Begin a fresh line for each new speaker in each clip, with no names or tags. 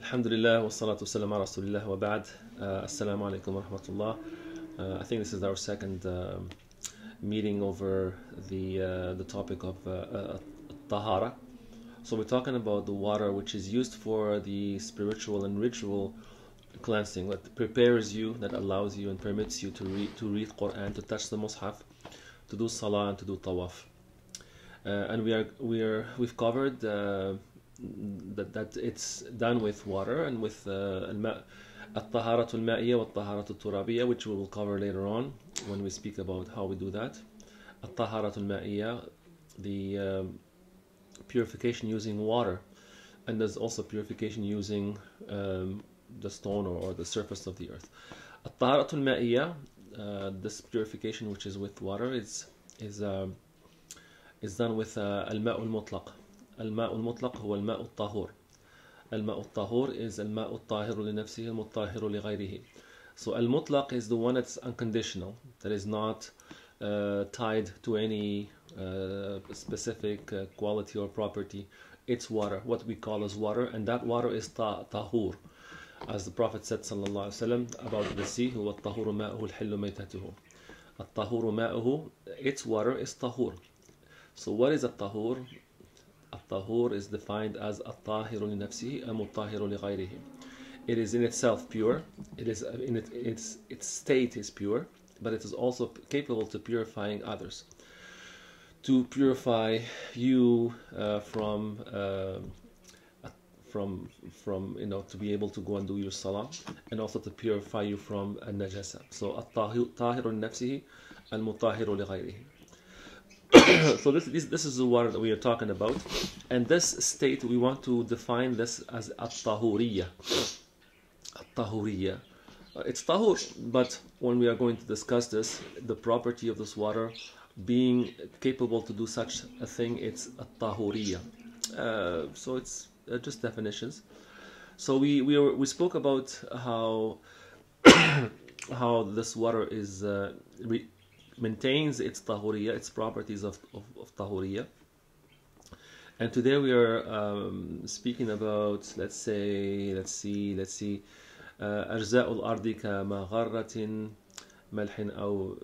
Alhamdulillah, wassalatu wassalam ala rasulillah wa ba'd. Uh, assalamu alaikum wa rahmatullah. Uh, I think this is our second um, meeting over the uh, the topic of uh, uh, tahara. So we're talking about the water which is used for the spiritual and ritual cleansing that prepares you, that allows you and permits you to read to read Quran, to touch the Mus'haf, to do salah and to do tawaf. and we are we are we've covered that that it's done with water and with uh, الماء الطهارة المائية والطهارة الترابية which we will cover later on when we speak about how we do that الطهارة المائية the um, purification using water and there's also purification using um, the stone or, or the surface of the earth الطهارة المائية uh, this purification which is with water is is um, is done with uh, الماء المطلق الماء المطلق هو الماء الطهور الماء الطهور is الماء الطاهر لنفسه المطهر لغيره so المطلق is the one that's unconditional that is not uh, tied to any uh, specific uh, quality or property it's water what we call as water and that water is ta- tahur as the prophet said sallallahu alaihi wasallam about the sea هو الطهور ماؤه الحل ميتته الطهور ماؤه its water is tahur so what is الطهور الطهور is defined as الطاهر لنفسه المطهر لغيره it is in itself pure it is in it, its its state is pure but it is also capable to purifying others to purify you uh, from uh, from from you know to be able to go and do your salah and also to purify you from النجاسة so الطاهر لنفسه المطهر لغيره so this, this this is the water that we are talking about. And this state we want to define this as at-tahuriyya at-tahuriyya uh, it's tahur but when we are going to discuss this the property of this water being capable to do such a thing it's at-tahuriyya uh, so it's uh, just definitions. So we we, we spoke about how how this water is uh, maintains its tahuriyya, its properties of, of, of tahuriyya. And today we are um, speaking about, let's say, let's see, let's see, أجزاء الأرض كمغرة ملح أو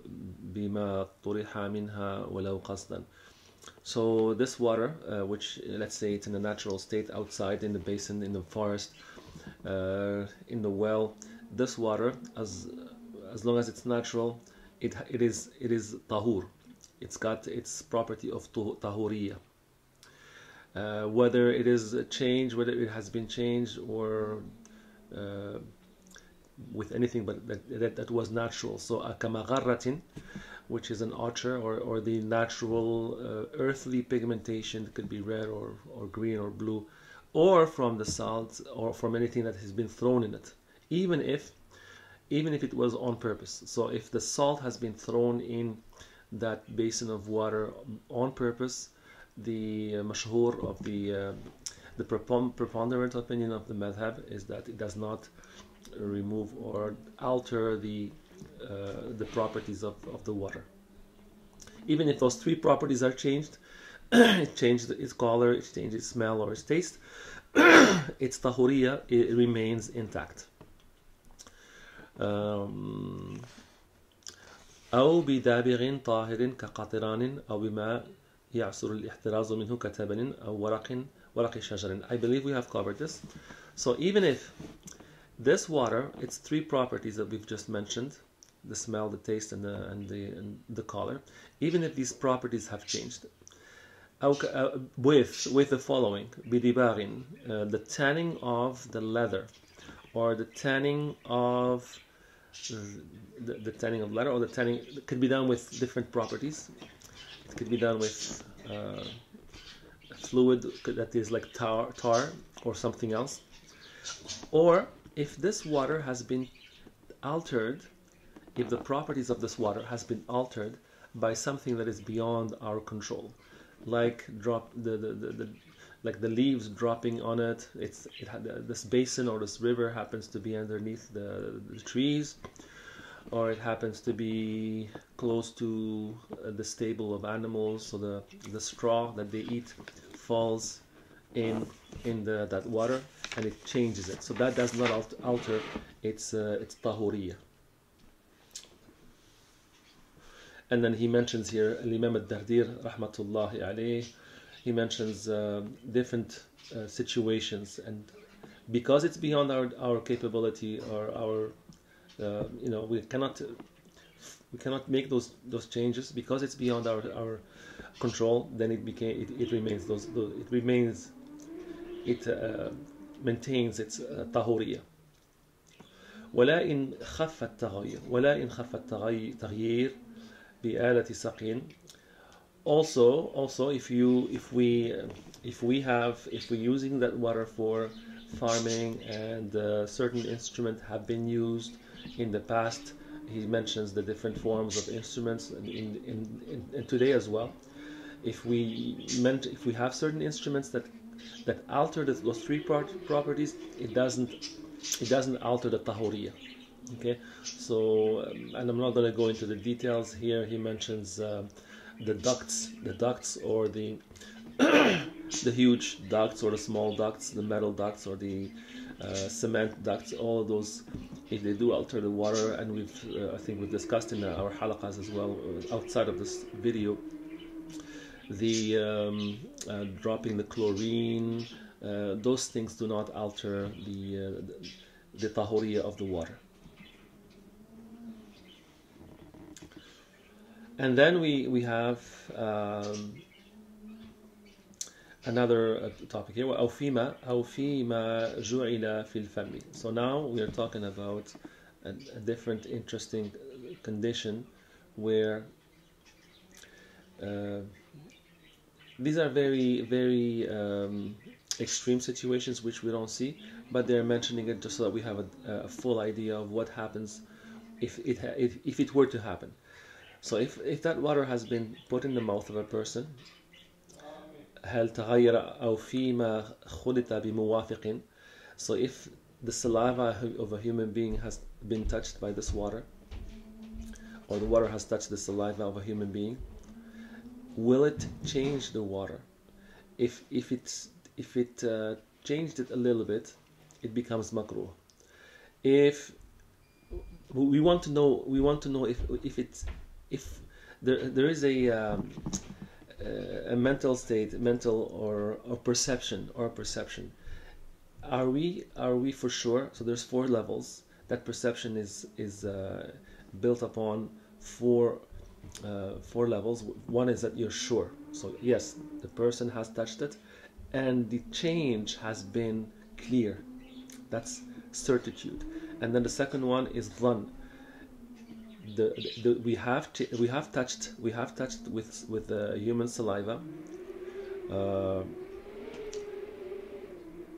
بما طرح منها ولو قصدا. So this water, uh, which let's say it's in a natural state outside in the basin, in the forest, uh, in the well, this water, as as long as it's natural, it, it is it is tahur. It's got its property of tahuriyya uh, whether it is changed whether it has been changed or uh, with anything but that, that, that was natural. So a which is an ochre or, or the natural uh, earthly pigmentation could be red or, or green or blue or from the salt or from anything that has been thrown in it. Even if even if it was on purpose. So if the salt has been thrown in that basin of water on purpose, the uh, mashhur of the uh, the preponderant opinion of the madhab is that it does not remove or alter the uh, the properties of, of the water. Even if those three properties are changed, it changed its color, it changed its smell or its taste, its tahuriya it remains intact. أو بدابغ طاهر كقطران أو بما يعسر الاحتراز منه كتبن أو ورق ورق شجر I believe we have covered this so even if this water its three properties that we've just mentioned the smell the taste and the and the and the color even if these properties have changed أو uh, with with the following بدباغ uh, the tanning of the leather or the tanning of the, the tanning of leather or the tanning could be done with different properties. It could be done with uh, fluid that is like tar, tar or something else. Or if this water has been altered if the properties of this water has been altered by something that is beyond our control like drop the, the, the, the like the leaves dropping on it. It's it had this basin or this river happens to be underneath the, the trees, or it happens to be close to uh, the stable of animals, so the the straw that they eat falls in in the, that water and it changes it. So that does not alter its uh, its tahuriyah. And then he mentions here Imam al-Dardir rahmatullahi alayh He mentions uh, different uh, situations and because it's beyond our, our capability or our uh, you know we cannot we cannot make those those changes because it's beyond our, our control then it became it, it remains those, those it remains it uh, maintains its uh, tahuriyah ولا إن خف التغير ولا إن خف التغيير بآلة سقي also also if you if we if we have if we're using that water for farming and uh, certain instruments have been used in the past he mentions the different forms of instruments in, in, in, in today as well. If we meant if we have certain instruments that that alter the, those three properties it doesn't it doesn't alter the tahuriyah okay? So um, and i'm not going to go into the details here. He mentions uh, the ducts the ducts or the the huge ducts or the small ducts the metal ducts or the uh, cement ducts all those if they do alter the water and we've uh, i think we've discussed in our halaqas as well uh, outside of this video the um, uh, dropping the chlorine uh, those things do not alter the the, the tahuriyah of the water and then we we have um, another uh, topic here أو فيما أو فيما جعل في الفم so now we are talking about a, a different interesting condition where uh, these are very very um, extreme situations which we don't see but they're mentioning it just so that we have a, a full idea of what happens if it if, if it were to happen so if, if that water has been put in the mouth of a person هل تغير أو فيما خلط بموافق so if the saliva of a human being has been touched by this water or the water has touched the saliva of a human being will it change the water if if it's if it uh, changed it a little bit it becomes makruh if we want to know we want to know if if it's if there there is a uh, a mental state, mental or, or perception or perception. Are we are we for sure? So there's four levels. That perception is is uh, built upon four uh, four levels. One is that you're sure. So yes, the person has touched it, and the change has been clear. That's certitude. And then the second one is dhan the, the, we have t- we have touched we have touched with with the human saliva, uh,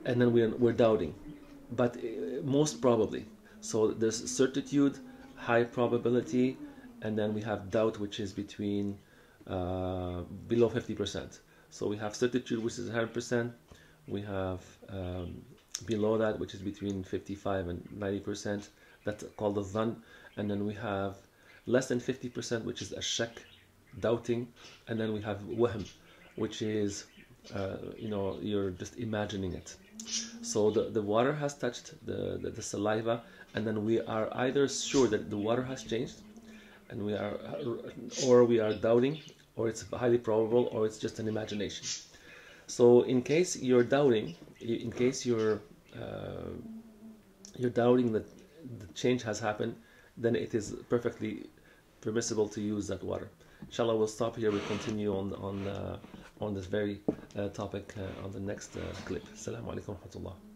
and then we're we're doubting, but uh, most probably. So there's certitude, high probability, and then we have doubt, which is between uh, below fifty percent. So we have certitude, which is hundred percent. We have um, below that, which is between fifty-five and ninety percent. That's called the dhan and then we have less than 50% which is a shak doubting. And then we have wahm which is uh, you know you're just imagining it. So the, the water has touched the, the, the saliva and then we are either sure that the water has changed and we are or we are doubting or it's highly probable or it's just an imagination. So in case you're doubting in case you're uh, you're doubting that the change has happened then it is perfectly permissible to use that water. Inshallah, we'll stop here. We'll continue on on uh, on this very uh, topic uh, on the next uh, clip. Assalamu alaikum wa.